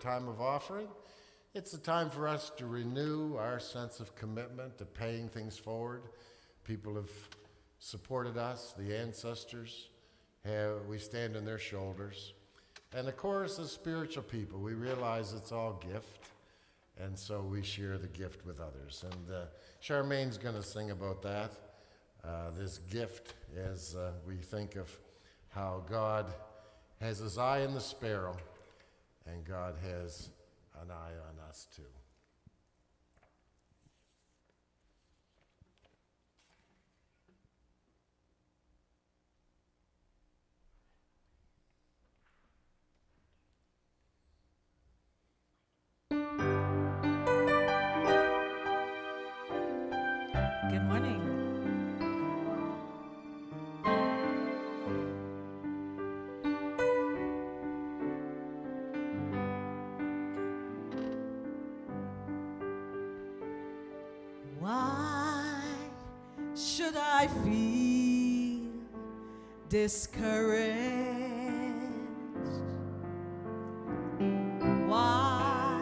time of offering. It's a time for us to renew our sense of commitment to paying things forward. People have supported us, the ancestors have, we stand on their shoulders. And of course, as spiritual people, we realize it's all gift, and so we share the gift with others. And uh, Charmaine's going to sing about that, uh, this gift, as uh, we think of how God has his eye on the sparrow, and God has an eye on us too. Why should I feel discouraged? Why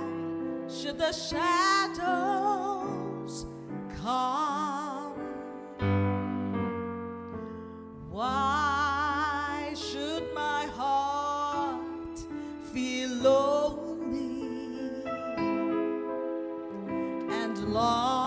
should the shadows come? Why should my heart feel lonely and long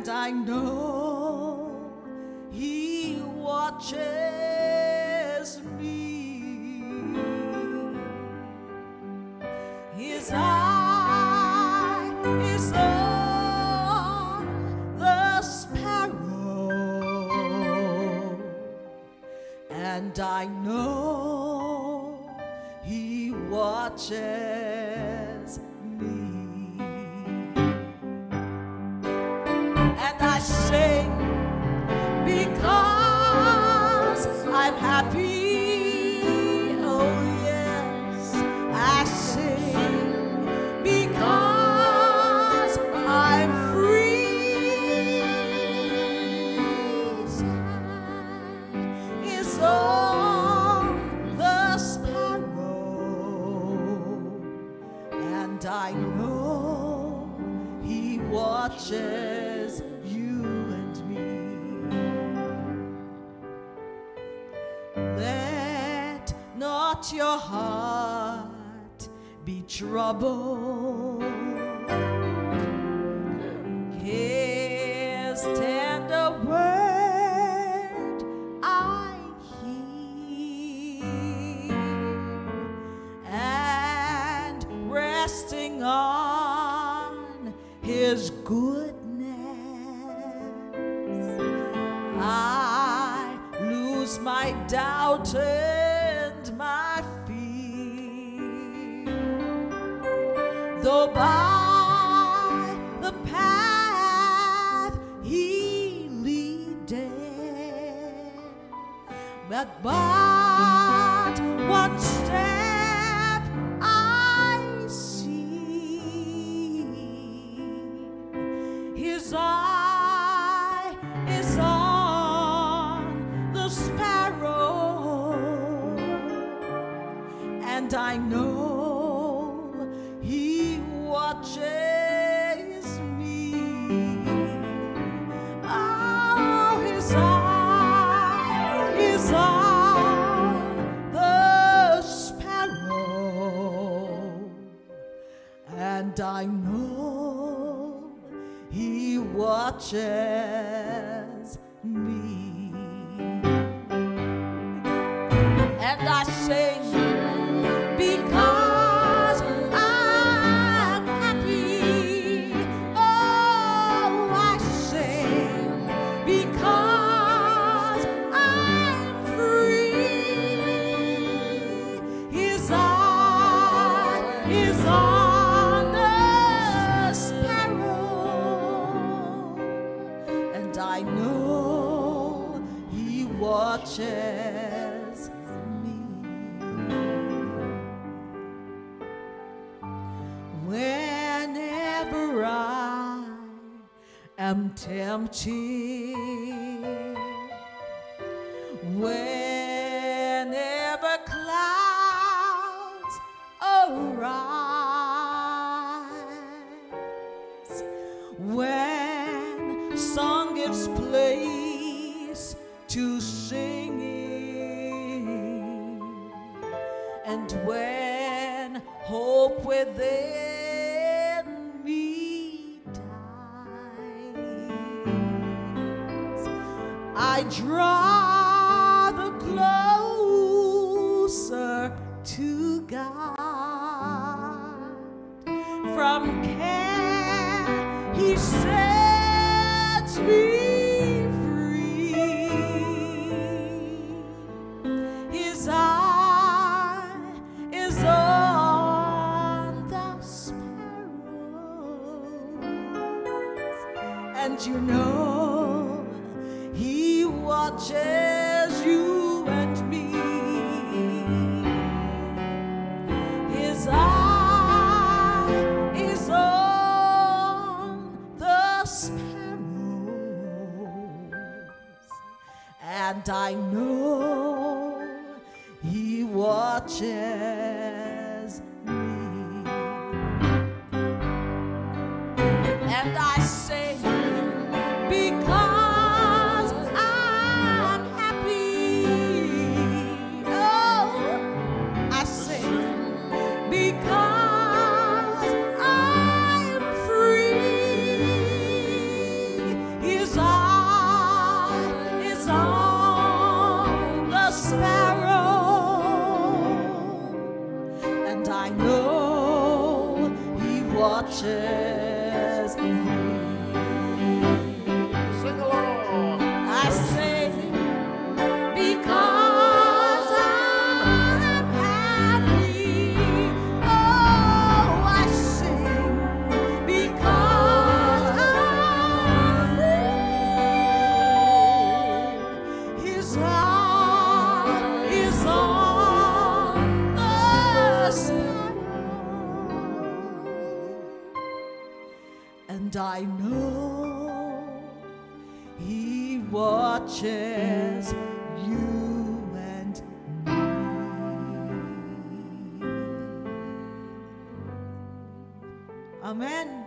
and I know He watches and I know He watches me. And I sing and I know He watches you and me. Let not your heart be troubled. Resting on his goodness. I lose my doubt and my fear. Though by the path he leadeth but but Oh, and I know he watches me. Watches me. Whenever I am tempted, whenever clouds arise, when song gives place to singing, and when hope within me dies, I draw the closer to God. From care, He sets and you know he watches you and me. His eye is on the sparrows, and I know he watches watches watches you and me. Amen.